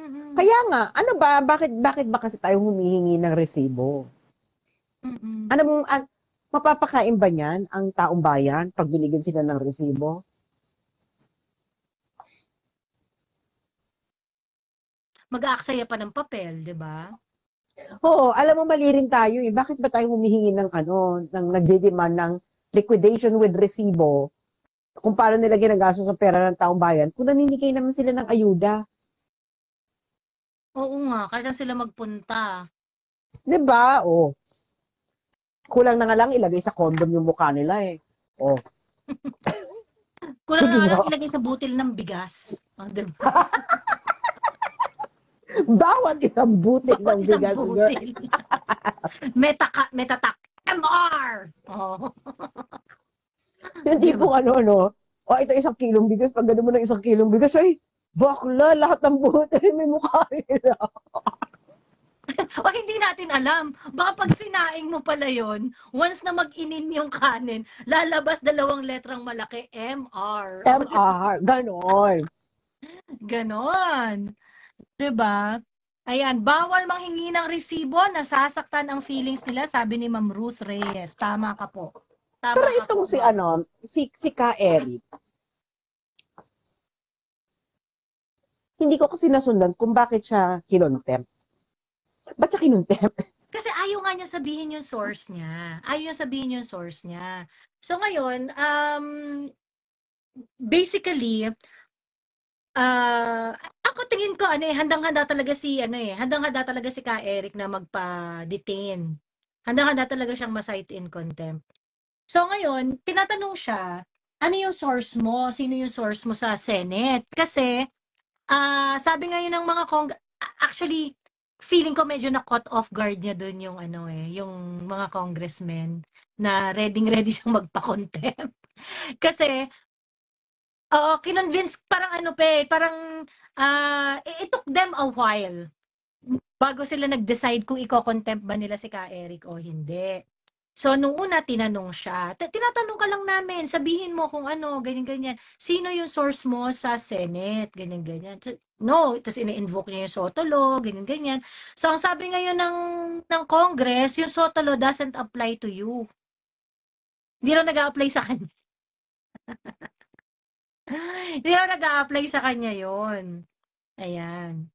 Mm. Kaya nga, ano ba, bakit, bakit ba kasi tayo humihingi ng resibo? Mm. Ano mong, an, mapapakain ba niyan ang taong bayan pag binigyan sila ng resibo? Mag-aaksaya pa ng papel, 'di ba? Oo, alam mo, mali rin tayo eh. Bakit ba tayo humihingi ng ano, ng nagdidemand ng liquidation with resibo kung paano nila ginagastos ang pera ng taong bayan kung naninigay naman sila ng ayuda? Oo nga, kaya sila magpunta. 'Di ba? O. Kulang na nga lang ilagay sa condom yung mukha nila eh. O. Kulang Hindi na lang nga. ilagay sa butil ng bigas. Oh, 'di ba? Bawat isang butil ng Bawat isang bigas. butil. Metaka, metatak. MR! Oh. Yung tipong ano, ano, o ito isang kilong bigas, pag gano'n mo ng isang kilong bigas, ay, bakla, lahat ng butil may mukha nila. o hindi natin alam. Baka pag sinaing mo pala yon, once na mag-inin yung kanin, lalabas dalawang letrang malaki, MR. MR, ganon. Ganon. 'Di ba? Ayan, bawal manghingi ng resibo, nasasaktan ang feelings nila, sabi ni Ma'am Ruth Reyes. Tama ka po. Tama Pero ka itong po, si ano, si, si Ka Eric, hindi ko kasi nasundan kung bakit siya kinontempt. Ba't siya kinontempt? Kasi ayaw nga niya sabihin yung source niya. Ayaw niya sabihin yung source niya. So ngayon, um, basically, ah ako tingin ko ano eh, handang-handa talaga si ano eh, handang-handa talaga si Ka Eric na magpa-detain. Handang-handa talaga siyang ma-cite in contempt. So ngayon, tinatanong siya, ano yung source mo? Sino yung source mo sa Senate? Kasi ah sabi ngayon ng mga kong actually feeling ko medyo na caught off guard niya doon yung ano eh, yung mga congressmen na ready ready siyang magpa-contempt. Kasi Oo, kinonvince parang ano pa eh, parang ah it, took them a while bago sila nag-decide kung iko-contempt ba nila si Ka Eric o hindi. So nung una tinanong siya, "Ti- tinatanong ka lang namin, sabihin mo kung ano, ganyan ganyan. Sino yung source mo sa Senate, ganyan ganyan. So, No, tapos ini-invoke niya yung Soto Law, ganyan ganyan. So ang sabi ngayon ng ng Congress, yung Soto Law doesn't apply to you. Hindi raw nag-a-apply sa kanya. Hindi raw nag-a-apply sa kanya yon. Ayan.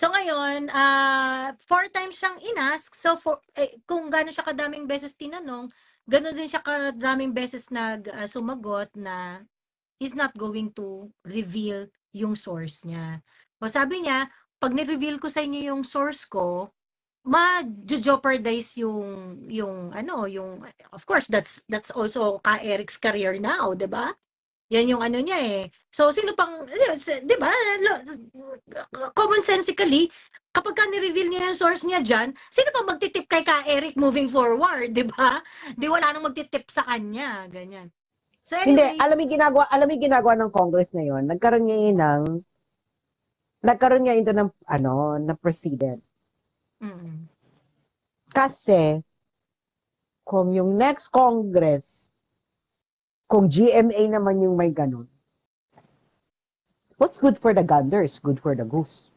So ngayon, ah four times siyang inask. So for, eh, kung gaano siya kadaming beses tinanong, gano'n din siya kadaming beses nag ah, sumagot na he's not going to reveal yung source niya. O sabi niya, pag ni-reveal ko sa inyo yung source ko, ma-jeopardize yung yung ano, yung of course that's that's also Ka Eric's career now, 'di ba? Yan yung ano niya eh. So sino pang 'di ba? Common sensically, kapag ka ni-reveal niya yung source niya diyan, sino pang magtitip kay Ka Eric moving forward, 'di ba? Di wala nang magtitip sa kanya, ganyan. So Hindi, anyway, alam mo yung ginagawa, alam mo yung ginagawa ng Congress na yon. Nagkaroon ngayon ng nagkaroon ngayon ito ng ano, ng president. mm, Kasi kung yung next Congress kung GMA naman yung may ganun. What's good for the gander is good for the goose.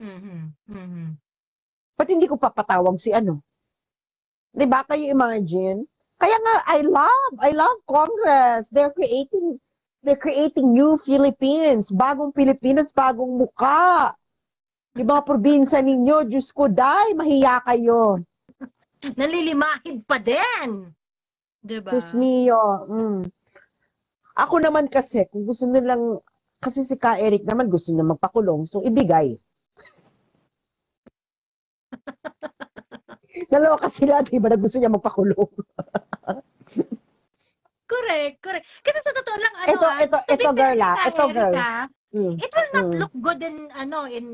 mhm, mhm. Ba't hindi ko papatawag si ano? Di ba kayo imagine? Kaya nga, I love, I love Congress. They're creating, they're creating new Philippines. Bagong Pilipinas, bagong muka. Yung mga probinsya ninyo, Diyos ko, day, mahiya kayo. Nalilimahid pa din. 'Di ba? Diyos mio. Mm. Ako naman kasi, kung gusto nilang, kasi si Ka Eric naman gusto niya magpakulong, so ibigay. Dalawa kasi sila, di ba, na gusto niya magpakulong. Correct, correct. Kasi sa totoo lang ano Ito, ah, ito, to be ito, fair girl, ah. Ito, Eric, girl. ah, Mm. it will not Mm. look good in ano in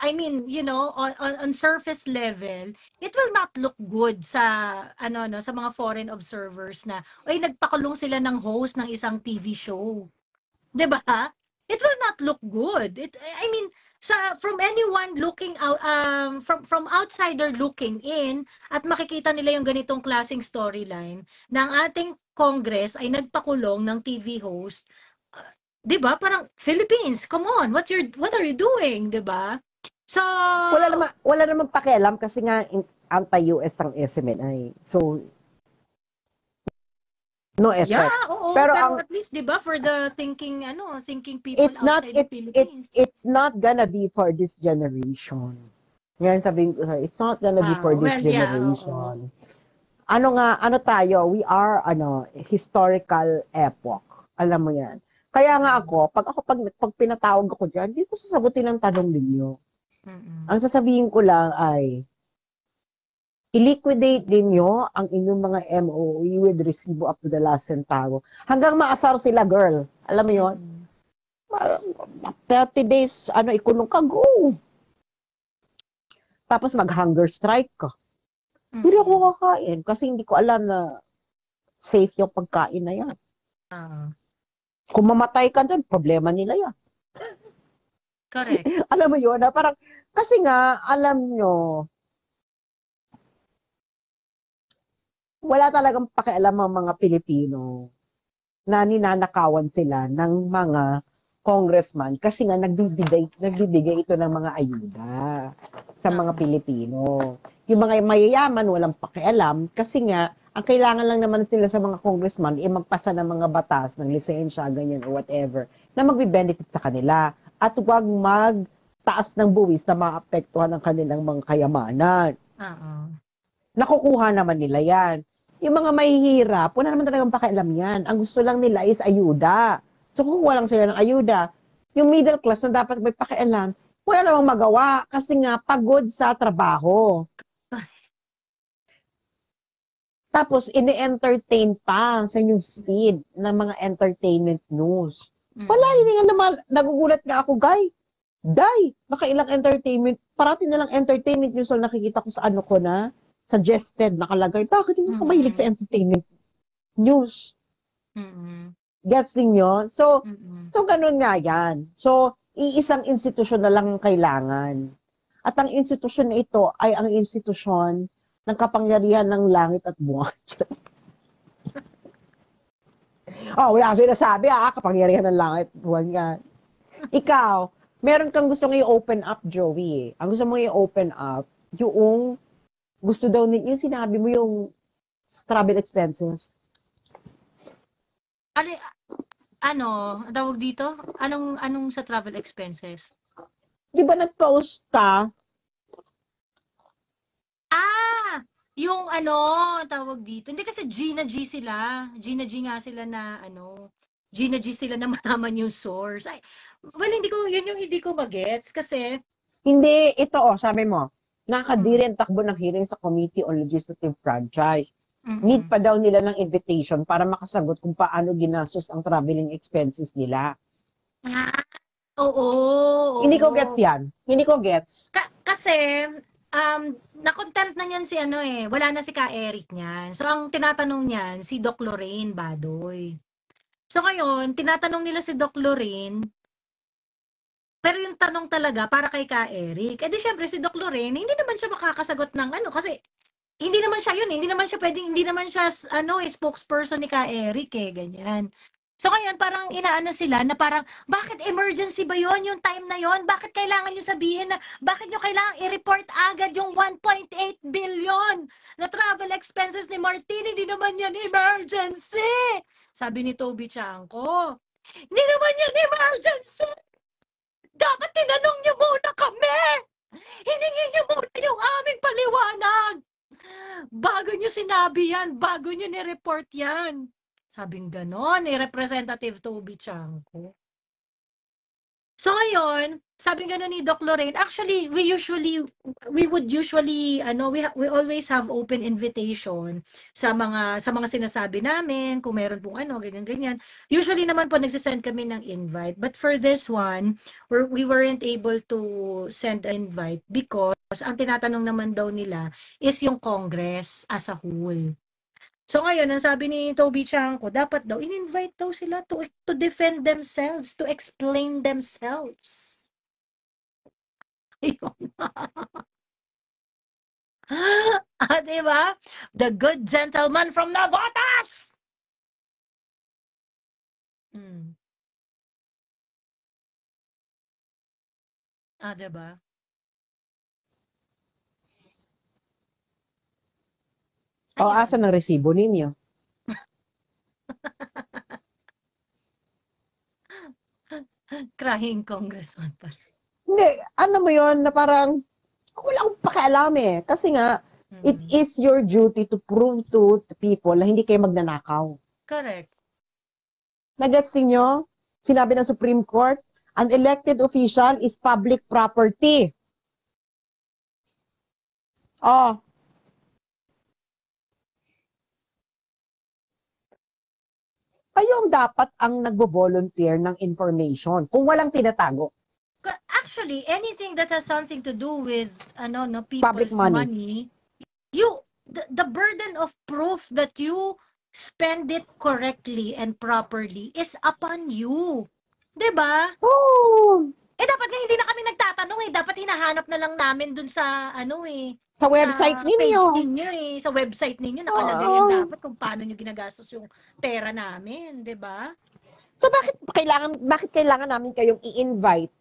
I mean, you know, on, on, on surface level, it will not look good sa ano no sa mga foreign observers na ay nagpakulong sila ng host ng isang TV show. 'Di ba? It will not look good. It I mean, sa from anyone looking out um from from outsider looking in at makikita nila yung ganitong klaseng storyline ang ating Congress ay nagpakulong ng TV host 'Di ba, parang Philippines, come on, what you're what are you doing, 'di ba? So Wala naman wala namang pakialam kasi nga anti-US ang SMNI. So no effect. Yeah, oo, Pero pero, ang- at least 'di ba for the thinking ano, thinking people It's not outside it, the it's Philippines. it's not gonna be for this generation. Ngayon sabihin ko it's not gonna be Ah, for this well, yeah, generation. Ano nga, ano tayo, we are, ano, historical epoch. Alam mo yan. Kaya nga ako, pag ako, pag, pag pinatawag ako dyan, hindi ko sasagutin ang tanong ninyo. Mm-mm. Ang sasabihin ko lang ay, i-liquidate ninyo ang inyong mga MOE with resibo up to the last centavo. Hanggang maasar sila, girl. Alam mo yon Mm. Ma- 30 days, ano, ikulong ka, go! Tapos mag-hunger strike ka. Hindi Mm-mm. ako kakain kasi hindi ko alam na safe yung pagkain na yan. Ah, Kung mamatay ka doon, problema nila yan. Correct. Alam mo yun, na parang, kasi nga, alam nyo, wala talagang pakialam ang mga Pilipino na ninanakawan sila ng mga congressman kasi nga nagbibigay, nagbibigay ito ng mga ayuda sa mga Ah. Pilipino. Yung mga mayayaman, walang pakialam kasi nga, ang kailangan lang naman sila sa mga congressman ay magpasa ng mga batas, ng lisensya, ganyan, or whatever, na magbe-benefit sa kanila. At huwag magtaas ng buwis na maapektuhan ang kanilang mga kayamanan. Oo. Nakukuha naman nila yan. Yung mga mahihirap, wala naman talagang pakialam yan. Ang gusto lang nila is ayuda. So kukuha lang sila ng ayuda. Yung middle class na dapat may pakialam, wala namang magawa kasi nga pagod sa trabaho. Tapos, ini-entertain pa sa news feed ng mga entertainment news. Wala, hindi nga naman, nagugulat nga ako, guy. Day, nakailang entertainment, parati na lang entertainment news ang nakikita ko sa ano ko na, suggested, nakalagay. Bakit hindi Mhm. mahilig sa entertainment news? Mm-mm. Gets ninyo? So, Mm-mm. so ganun nga yan. So, iisang institusyon na lang ang kailangan. At ang institusyon na ito ay ang institusyon ng kapangyarihan ng langit at buwan. oh, wala akong sinasabi ah, kapangyarihan ng langit buwan nga. Ikaw, meron kang gusto i-open up, Joey. eh. Ang gusto mo i-open up, yung gusto daw ni yung sinabi mo yung travel expenses. Ali, ano, tawag dito? Anong anong sa travel expenses? Di ba nag-post ka Ah, yung ano, tawag dito. Hindi kasi G na G sila. G na G nga sila na ano, G na G sila na malaman yung source. Ay, well, hindi ko, yun yung hindi ko magets kasi, Hindi, ito oh, sabi mo, nakadiri ang takbo ng hearing sa Committee on Legislative Franchise. mm-mm. Need pa daw nila ng invitation para makasagot kung paano ginastos ang traveling expenses nila. Ah, oo, Hindi ko oo. gets yan. Hindi ko gets. Ka- kasi, um, na-contempt na niyan si ano eh, wala na si Ka Eric niyan. So, ang tinatanong niyan, si Doc Lorraine Badoy. So, ngayon, tinatanong nila si Doc Lorraine, pero yung tanong talaga para kay Ka Eric. Eh di syempre si Doc Lorraine, hindi naman siya makakasagot ng ano kasi hindi naman siya yun, eh. hindi naman siya pwedeng, hindi naman siya ano, eh, spokesperson ni Ka Eric eh, ganyan. So ngayon parang inaano sila na parang bakit emergency ba yon yung time na yon? Bakit kailangan nyo sabihin na bakit nyo kailangan i-report agad yung 1.8 billion na travel expenses ni Martin? Hindi naman yan emergency! Sabi ni Toby Chanko. Hindi naman yan emergency! Dapat tinanong niyo muna kami! Hiningi niyo muna yung aming paliwanag! Bago niyo sinabi yan, bago niyo ni-report yan. Sabing ganon, ni Representative Toby Chanko. So ngayon, sabi nga ni Doc Lorraine, actually, we usually, we would usually, ano, we, we always have open invitation sa mga, sa mga sinasabi namin, kung meron pong ano, ganyan-ganyan. Usually naman po nagsisend kami ng invite. But for this one, we weren't able to send an invite because ang tinatanong naman daw nila is yung Congress as a whole. So ngayon, ang sabi ni Toby Chanko, dapat daw, in-invite daw sila to, to defend themselves, to explain themselves. Ah, diba? The good gentleman from Navotas! Hmm. Ah, diba? O, Ayun. asan ang resibo ninyo? Crying congressman pa. Hindi, ano mo yon na parang, wala akong pakialam eh. Kasi nga, it Mm. is your duty to prove to the people na hindi kayo magnanakaw. Correct. Nagets ninyo? Sinabi ng Supreme Court, an elected official is public property. Oh. Kayo ang dapat ang nagvo-volunteer ng information kung walang tinatago. Actually, anything that has something to do with ano no people's Public money. money, you the, the burden of proof that you spend it correctly and properly is upon you. 'Di ba? Oh, Eh dapat nga hindi na kami nagtatanong eh, dapat hinahanap na lang namin dun sa ano eh, sa website sa ninyo. page ninyo eh, sa website ninyo nakalagay Oo. yan dapat kung paano nyo ginagastos yung pera namin, 'di ba? So bakit kailangan bakit kailangan namin kayong i-invite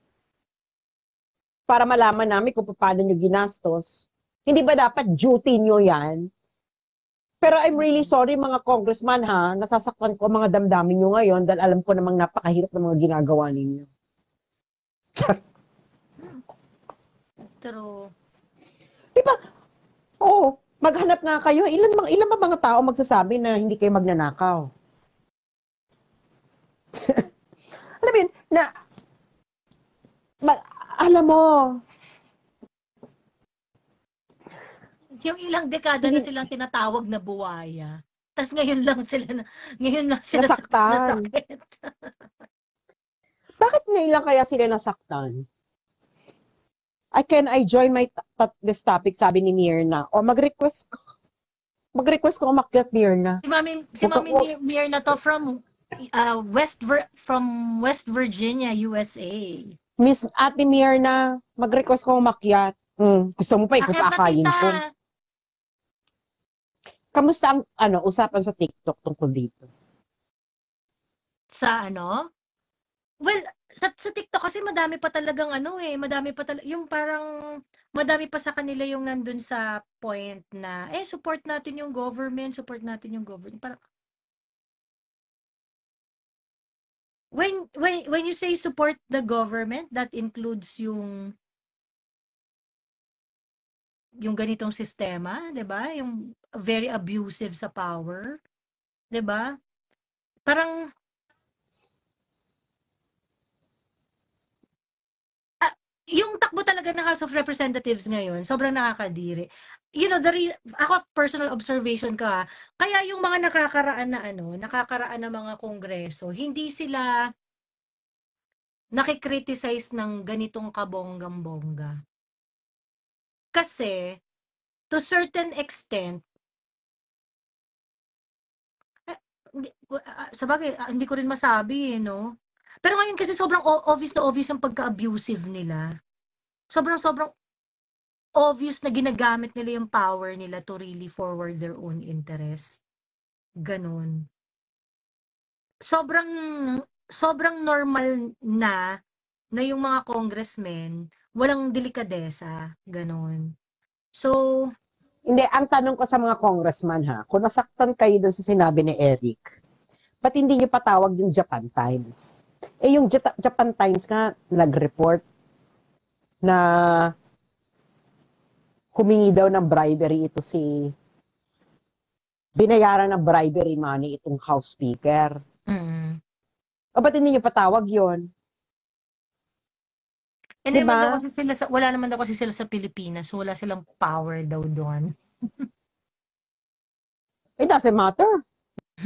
para malaman namin kung paano nyo ginastos? Hindi ba dapat duty nyo yan? Pero I'm really sorry mga congressman ha, nasasaktan ko ang mga damdamin nyo ngayon dahil alam ko namang napakahirap ng mga ginagawa ninyo. True. Di ba? Oo, maghanap nga kayo. Ilan, mga, ilan ba mga tao magsasabi na hindi kayo magnanakaw? alam mo yun, na, ma- alam mo, Yung ilang dekada na silang tinatawag na buwaya. Tapos ngayon lang sila na, ngayon lang sila Nasaktan. nasakit. bakit ngayon lang kaya sila nasaktan? I can I join my this topic sabi ni Mirna o mag-request ko mag-request ko umakyat Mirna. Si Mami, si Mami Mir- Mirna to from uh, West Vir- from West Virginia, USA. Miss Ate Mirna, mag-request ko umakyat. Hmm, gusto mo pa ikupaakayin ko. Kamusta ang ano usapan sa TikTok tungkol dito? Sa ano? Well, sa, sa TikTok kasi madami pa talagang ano eh, madami pa talaga, yung parang madami pa sa kanila yung nandun sa point na, eh, support natin yung government, support natin yung government. Parang, when, when, when you say support the government, that includes yung yung ganitong sistema, 'di ba? Yung very abusive sa power, 'di ba? Parang Ah, yung takbo talaga ng House of Representatives ngayon, sobrang nakakadiri. You know, the re- ako personal observation ka, kaya yung mga nakakaraan na ano, nakakaraan na mga kongreso, hindi sila nakikriticize ng ganitong kabonggang-bongga. Kasi, to certain extent, eh, wa- ah, ah, hindi ko rin masabi, eh, no? Pero ngayon kasi sobrang obvious na obvious yung pagka-abusive nila. Sobrang sobrang obvious na ginagamit nila yung power nila to really forward their own interest. Ganon. Sobrang sobrang normal na na yung mga congressmen walang delikadesa, ganon. So, Hindi, ang tanong ko sa mga congressman ha, kung nasaktan kayo doon sa sinabi ni Eric, ba't hindi nyo patawag yung Japan Times? Eh yung Japan Times nga nag-report na humingi daw ng bribery ito si binayaran ng bribery money itong House Speaker. mm. O ba't hindi nyo patawag yon? And Diba? naman daw kasi sila sa, wala naman daw kasi sila sa Pilipinas, so wala silang power daw doon. It doesn't matter.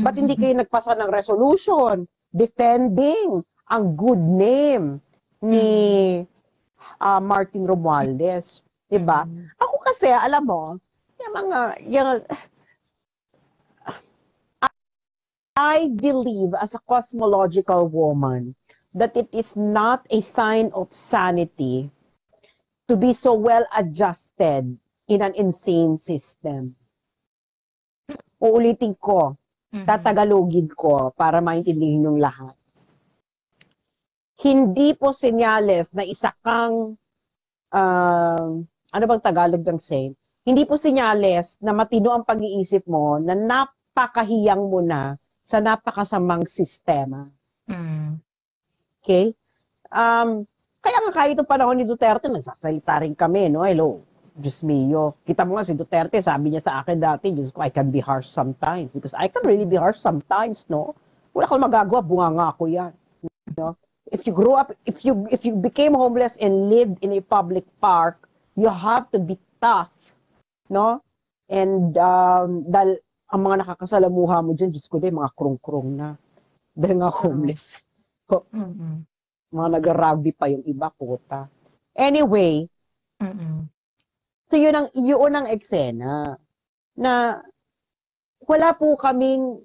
Ba't hindi kayo nagpasa ng resolution defending ang good name ni ah, Martin Romualdez? Diba? Mm. Ako kasi, alam mo, yung mga, yung, I believe as a cosmological woman that it is not a sign of sanity to be so well adjusted in an insane system. Uulitin ko, Mhm. tatagalogin ko para maintindihin yung lahat. Hindi po senyales na isa kang um, ano bang Tagalog ng sane? Hindi po sinyales na matino ang pag-iisip mo na napakahiyang mo na sa napakasamang sistema. Mm. Okay? Um, kaya nga kahit itong panahon ni Duterte, nagsasalita rin kami, no? Hello, Diyos mio. Kita mo nga si Duterte, sabi niya sa akin dati, Diyos ko, I can be harsh sometimes. Because I can really be harsh sometimes, no? Wala kang magagawa, bunga nga ako yan. No? If you grew up, if you if you became homeless and lived in a public park, you have to be tough, no? And um, dahil ang mga nakakasalamuha mo dyan, Diyos ko din, mga krong-krong na. Dahil nga homeless Mm-mm. mga nag-rugby pa yung iba, puta. Anyway, Mm-mm. so yun ang, yun ang eksena na wala po kaming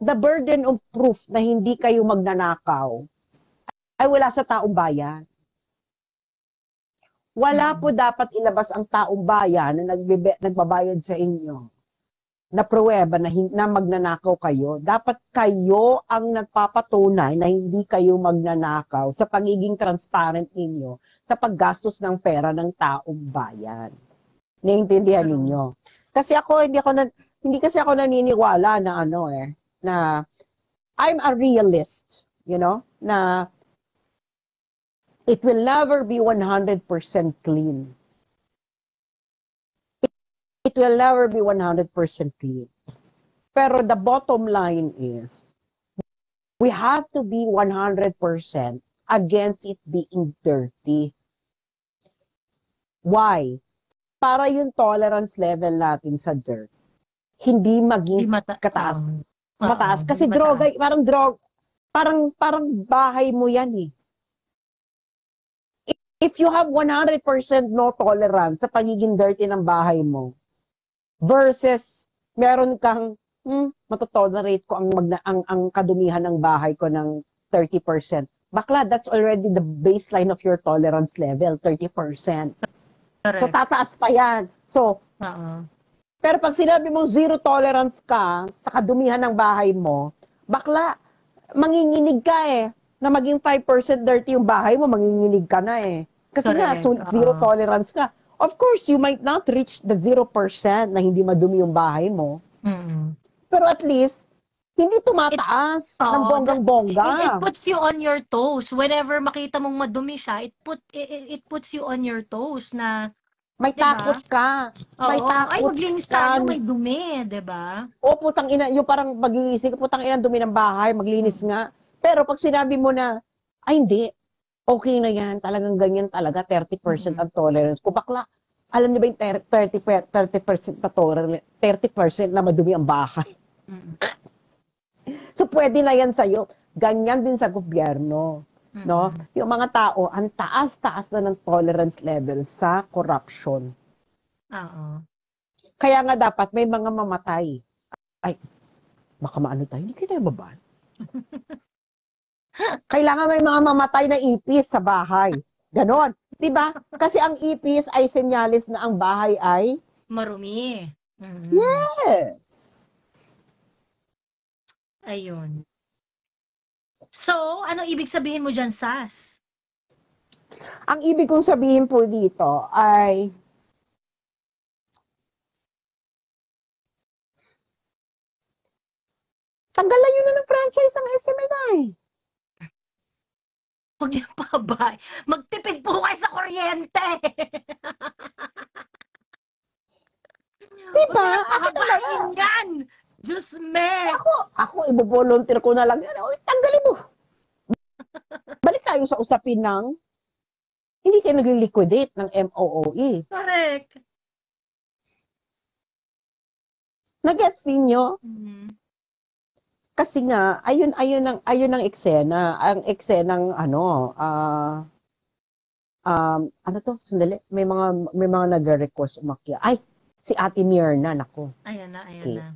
the burden of proof na hindi kayo magnanakaw ay wala sa taong bayan. Wala po dapat ilabas ang taong bayan na nagbibe, nagbabayad sa inyo na pruweba na, na magnanakaw kayo. Dapat kayo ang nagpapatunay na hindi kayo magnanakaw sa pagiging transparent ninyo sa paggastos ng pera ng taong bayan. Naiintindihan ninyo? Kasi ako hindi ako na, hindi kasi ako naniniwala na ano eh na I'm a realist, you know, na it will never be 100% clean. It will never be 100% clean. Pero the bottom line is we have to be 100% against it being dirty. Why? Para yung tolerance level natin sa dirt hindi Di maging mata- kataas. um, mataas oo, kasi di droga mataas. parang drog parang parang bahay mo yan eh If- you have 100% no tolerance sa pagiging dirty ng bahay mo versus meron kang hmm, matotolerate ko ang magna, ang ang kadumihan ng bahay ko ng 30%. Bakla, that's already the baseline of your tolerance level, 30%. So tataas pa yan. So, Oo. pero pag sinabi mong zero tolerance ka sa kadumihan ng bahay mo, bakla, manginginig ka eh. Na maging 5% dirty yung bahay mo, manginginig ka na eh. Kasi nga, Correct, so, oo. zero tolerance ka. Of course, you might not reach the 0% na hindi madumi yung bahay mo. Mm-mm. Pero at least, hindi tumataas oo, ng It, it bonggang-bongga. puts you on your toes. Whenever makita mong madumi siya, it put it, it- it puts you on your toes na May diba? takot ka. May Oo, ay takot maglinis ka. tayo, may dumi, 'di ba? O putang ina, yung parang mag-iisip, putang ina, dumi ng bahay, maglinis Mm. nga. Pero pag sinabi mo na, ay hindi, okay na yan, talagang ganyan talaga, 30% Mhm. ang tolerance. Kung bakla, alam niyo ba yung ter- 30, pe- 30% na tolerance, 30% na madumi ang bahay. So pwede na yan sa'yo. Ganyan din sa gobyerno. Mm. No? Yung mga tao, ang taas-taas na ng tolerance level sa corruption. Oo. Kaya nga dapat may mga mamatay. Ay, baka maano tayo, hindi kita babaan. Kailangan may mga mamatay na ipis sa bahay. Ganon. 'Di ba? Kasi ang ipis ay senyalis na ang bahay ay Marumi. Mm. yes. Ayun. So, ano ibig sabihin mo dyan, Sas? Ang ibig kong sabihin po dito ay tanggalan nyo na ng franchise ang eh. Huwag niyo pa ba? Magtipid po kayo sa kuryente. Diba? Huwag niyo Ako talaga. pahabain yan. Diyos me. Ako, ako, ibo-volunteer ko na lang yan. Oy, tanggalin mo. Balik tayo sa usapin ng hindi kayo nag-liquidate ng MOOE. Correct. Nag-gets ninyo? Mhm. Kasi nga, ayun, ayun ang, ayun ang eksena. Ang eksenang, ano, ah, um, ano to? Sandali. May mga, may mga nag-request umakya. Ay, si Ate Mirna, nako. Ayan na, ayan Okay. na.